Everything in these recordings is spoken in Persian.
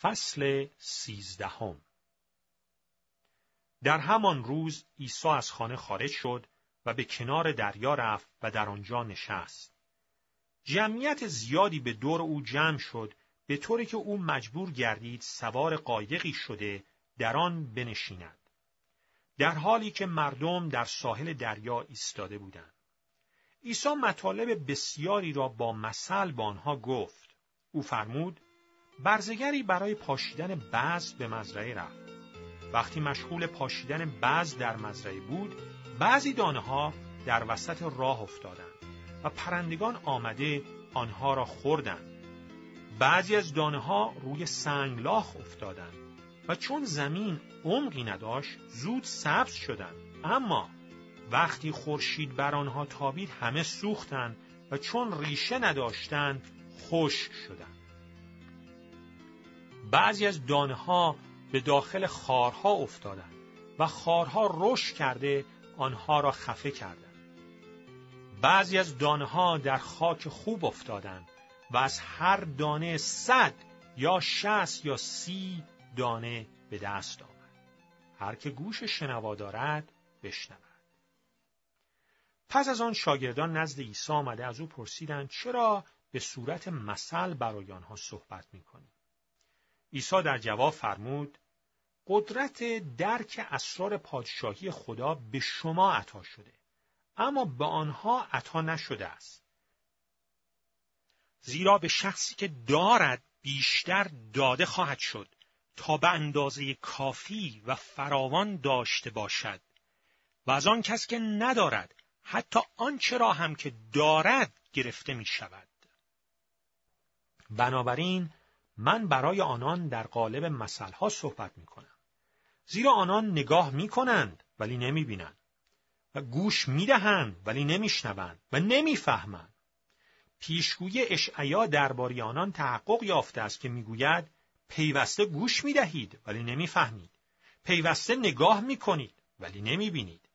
فصل سیزدهم در همان روز عیسی از خانه خارج شد و به کنار دریا رفت و در آنجا نشست. جمعیت زیادی به دور او جمع شد به طوری که او مجبور گردید سوار قایقی شده در آن بنشیند. در حالی که مردم در ساحل دریا ایستاده بودند. عیسی مطالب بسیاری را با مثل با آنها گفت. او فرمود برزگری برای پاشیدن بعض به مزرعه رفت. وقتی مشغول پاشیدن بعض در مزرعه بود، بعضی دانه ها در وسط راه افتادند و پرندگان آمده آنها را خوردند. بعضی از دانه ها روی سنگلاخ افتادند و چون زمین عمقی نداشت زود سبز شدند اما وقتی خورشید بر آنها تابید همه سوختند و چون ریشه نداشتند خشک شدند بعضی از دانه ها به داخل خارها افتادند و خارها رشد کرده آنها را خفه کردند. بعضی از دانه ها در خاک خوب افتادند و از هر دانه صد یا شست یا سی دانه به دست آمد. هر که گوش شنوا دارد بشنود. پس از آن شاگردان نزد عیسی آمده از او پرسیدند چرا به صورت مثل برای آنها صحبت می‌کنی؟ عیسی در جواب فرمود قدرت درک اسرار پادشاهی خدا به شما عطا شده اما به آنها عطا نشده است زیرا به شخصی که دارد بیشتر داده خواهد شد تا به اندازه کافی و فراوان داشته باشد و از آن کس که ندارد حتی آنچه را هم که دارد گرفته می شود. بنابراین من برای آنان در قالب مسئله صحبت می کنم. زیرا آنان نگاه می کنند ولی نمی بینند و گوش می دهند ولی نمی شنوند و نمی فهمند. پیشگوی اشعیا درباره آنان تحقق یافته است که می‌گوید پیوسته گوش می دهید ولی نمی فهمید. پیوسته نگاه می کنید ولی نمی بینید.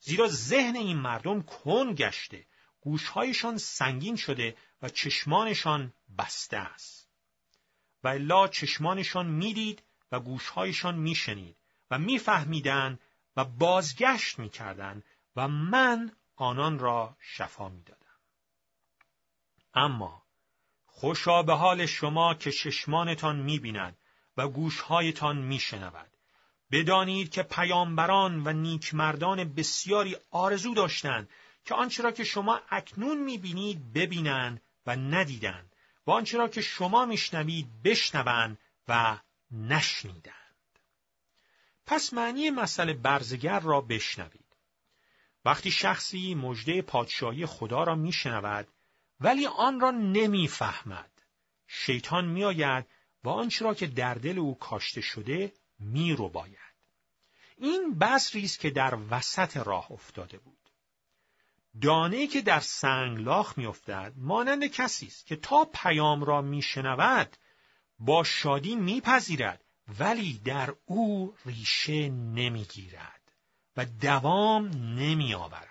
زیرا ذهن این مردم کن گشته، گوشهایشان سنگین شده و چشمانشان بسته است. و الا چشمانشان می‌دید و گوشهایشان میشنید و میفهمیدند و بازگشت می‌کردند و من آنان را شفا می‌دادم. اما خوشا به حال شما که چشمانتان می‌بیند و گوشهایتان میشنود. بدانید که پیامبران و نیکمردان بسیاری آرزو داشتند که آنچه را که شما اکنون می‌بینید ببینند و ندیدند و آنچه را که شما میشنوید بشنوند و نشنیدند. پس معنی مسئله برزگر را بشنوید. وقتی شخصی مژده پادشاهی خدا را میشنود ولی آن را نمی‌فهمد شیطان میآید و آنچه را که در دل او کاشته شده رو باید. این بسری است که در وسط راه افتاده بود. دانه که در سنگلاخ میافتد مانند کسی است که تا پیام را میشنود با شادی میپذیرد ولی در او ریشه نمی‌گیرد و دوام نمیآورد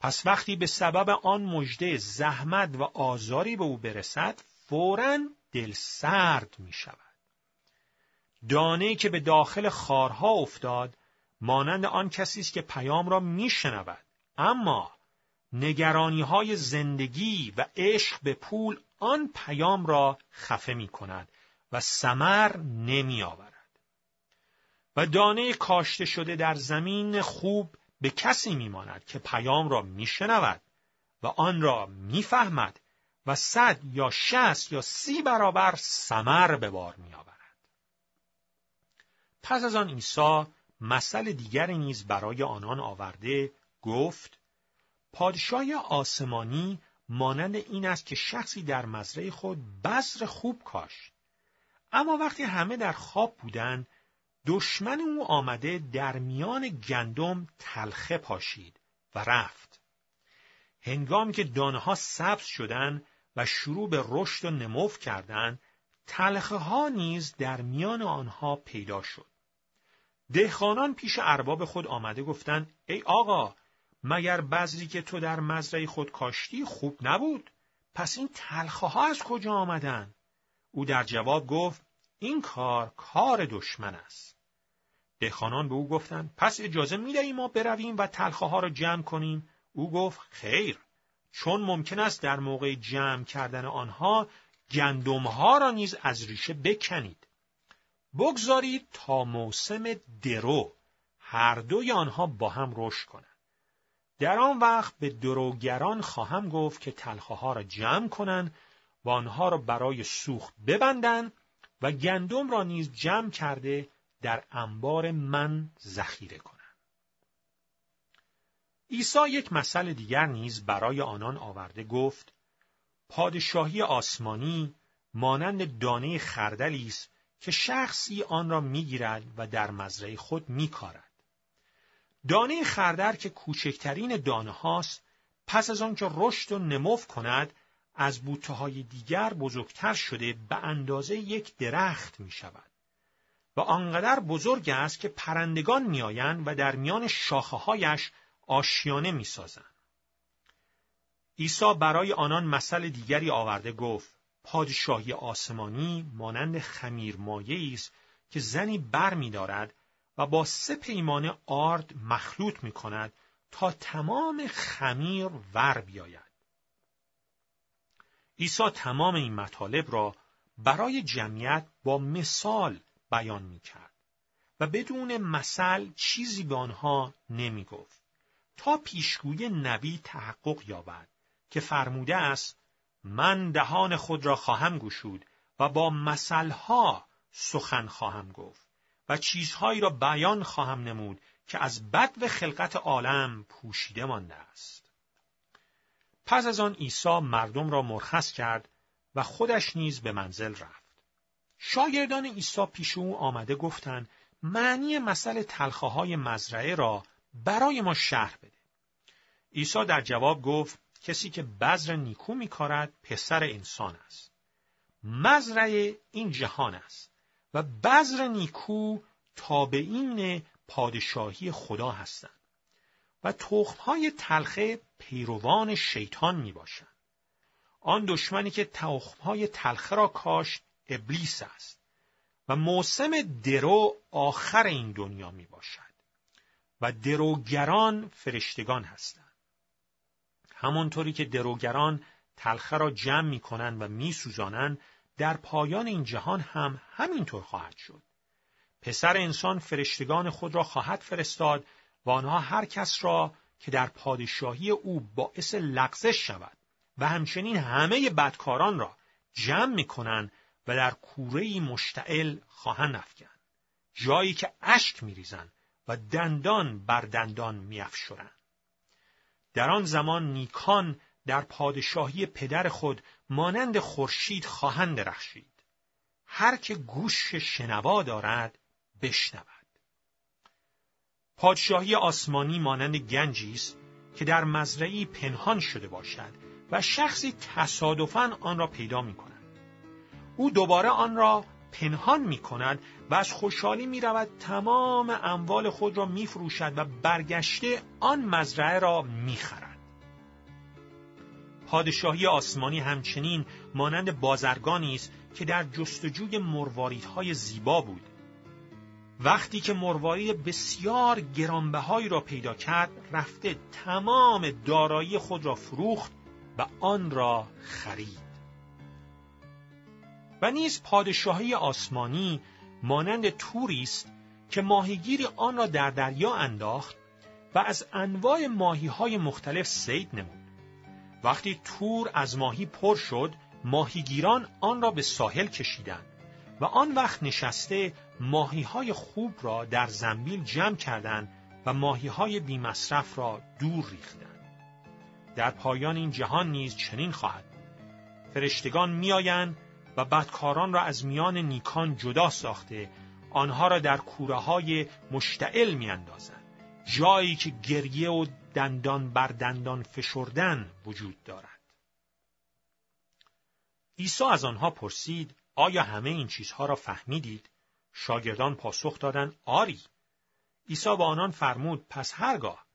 پس وقتی به سبب آن مژده زحمت و آزاری به او برسد فورا دل سرد می شود. دانه که به داخل خارها افتاد مانند آن کسی است که پیام را میشنود اما نگرانی های زندگی و عشق به پول آن پیام را خفه می کند و سمر نمی آورد. و دانه کاشته شده در زمین خوب به کسی میماند که پیام را میشنود و آن را می‌فهمد و صد یا شست یا سی برابر سمر به بار میآورد. پس از آن عیسی مثل دیگری نیز برای آنان آورده گفت پادشاه آسمانی مانند این است که شخصی در مزرعه خود بذر خوب کاشت. اما وقتی همه در خواب بودند دشمن او آمده در میان گندم تلخه پاشید و رفت. هنگامی که دانه ها سبز شدند و شروع به رشد و نمو کردند تلخه ها نیز در میان آنها پیدا شد. دهخانان پیش ارباب خود آمده گفتند ای آقا مگر بذری که تو در مزرعه خود کاشتی خوب نبود؟ پس این تلخه ها از کجا آمدن؟ او در جواب گفت این کار کار دشمن است. دهخانان به او گفتند پس اجازه می‌دهیم ما برویم و تلخه ها را جمع کنیم؟ او گفت خیر چون ممکن است در موقع جمع کردن آنها گندمها را نیز از ریشه بکنید. بگذارید تا موسم درو هر دوی آنها با هم رشد کنند. در آن وقت به دروگران خواهم گفت که تلخه ها را جمع کنند و آنها را برای سوخت ببندند و گندم را نیز جمع کرده در انبار من ذخیره کنند. عیسی یک مسئله دیگر نیز برای آنان آورده گفت پادشاهی آسمانی مانند دانه خردلی است که شخصی آن را می‌گیرد و در مزرعه خود میکارد دانه خردر که کوچکترین دانه هاست پس از آنکه رشد و نمو کند از بوته های دیگر بزرگتر شده به اندازه یک درخت می شود. و آنقدر بزرگ است که پرندگان میآیند و در میان شاخه هایش آشیانه می سازند. عیسی برای آنان مثل دیگری آورده گفت پادشاهی آسمانی مانند خمیر است که زنی بر می دارد و با سه پیمانه آرد مخلوط می کند تا تمام خمیر ور بیاید. عیسی تمام این مطالب را برای جمعیت با مثال بیان می کرد و بدون مثل چیزی به آنها نمی گفت تا پیشگوی نبی تحقق یابد که فرموده است من دهان خود را خواهم گشود و با مثلها سخن خواهم گفت و چیزهایی را بیان خواهم نمود که از بد و خلقت عالم پوشیده مانده است. پس از آن عیسی مردم را مرخص کرد و خودش نیز به منزل رفت. شاگردان عیسی پیش او آمده گفتند معنی مسئله تلخه های مزرعه را برای ما شهر بده. عیسی در جواب گفت کسی که بذر نیکو میکارد پسر انسان است. مزرعه این جهان است و بذر نیکو تابعین پادشاهی خدا هستند و تخمهای تلخه پیروان شیطان می باشند. آن دشمنی که تخمهای تلخه را کاشت ابلیس است و موسم درو آخر این دنیا می باشد و دروگران فرشتگان هستند. همانطوری که دروگران تلخه را جمع می کنند و می سوزانند در پایان این جهان هم همینطور خواهد شد. پسر انسان فرشتگان خود را خواهد فرستاد و آنها هر کس را که در پادشاهی او باعث لغزش شود و همچنین همه بدکاران را جمع می کنند و در کوره مشتعل خواهند افکن جایی که اشک میریزند و دندان بر دندان میافشرند در آن زمان نیکان در پادشاهی پدر خود مانند خورشید خواهند درخشید هر که گوش شنوا دارد بشنود پادشاهی آسمانی مانند گنجی است که در مزرعی پنهان شده باشد و شخصی تصادفاً آن را پیدا می کند. او دوباره آن را پنهان می کند و از خوشحالی می رود تمام اموال خود را می فروشد و برگشته آن مزرعه را می خرد. پادشاهی آسمانی همچنین مانند بازرگانی است که در جستجوی مرواریدهای زیبا بود. وقتی که مروارید بسیار گرانبهایی را پیدا کرد رفته تمام دارایی خود را فروخت و آن را خرید. و نیز پادشاهی آسمانی مانند توری است که ماهیگیری آن را در دریا انداخت و از انواع ماهی های مختلف سید نمود. وقتی تور از ماهی پر شد، ماهیگیران آن را به ساحل کشیدند و آن وقت نشسته ماهی های خوب را در زنبیل جمع کردند و ماهی های بیمصرف را دور ریختند. در پایان این جهان نیز چنین خواهد فرشتگان میآیند و بدکاران را از میان نیکان جدا ساخته آنها را در کوره های مشتعل می اندازن. جایی که گریه و دندان بر دندان فشردن وجود دارد. عیسی از آنها پرسید آیا همه این چیزها را فهمیدید؟ شاگردان پاسخ دادند آری. عیسی با آنان فرمود پس هرگاه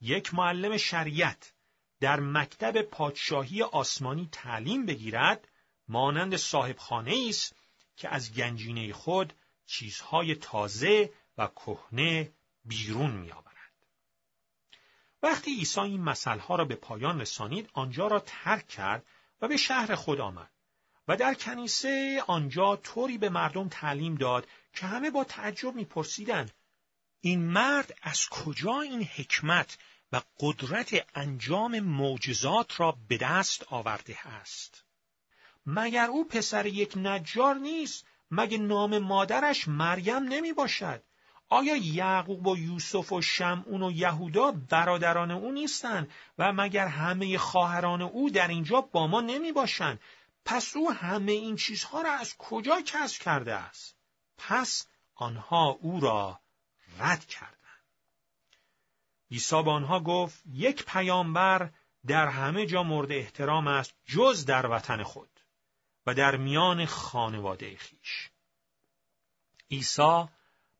یک معلم شریعت در مکتب پادشاهی آسمانی تعلیم بگیرد مانند صاحب خانه است که از گنجینه خود چیزهای تازه و کهنه بیرون میآورد. وقتی عیسی این مسئله را به پایان رسانید آنجا را ترک کرد و به شهر خود آمد. و در کنیسه آنجا طوری به مردم تعلیم داد که همه با تعجب میپرسیدند این مرد از کجا این حکمت و قدرت انجام معجزات را به دست آورده است؟ مگر او پسر یک نجار نیست؟ مگه نام مادرش مریم نمی باشد آیا یعقوب و یوسف و شمعون و یهودا برادران او نیستند و مگر همه خواهران او در اینجا با ما نمی باشند پس او همه این چیزها را از کجا کسب کرده است؟ پس آنها او را رد کردند. عیسی به آنها گفت یک پیامبر در همه جا مورد احترام است جز در وطن خود و در میان خانواده خیش. عیسی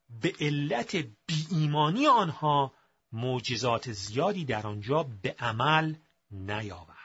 به علت بیایمانی آنها معجزات زیادی در آنجا به عمل نیاورد.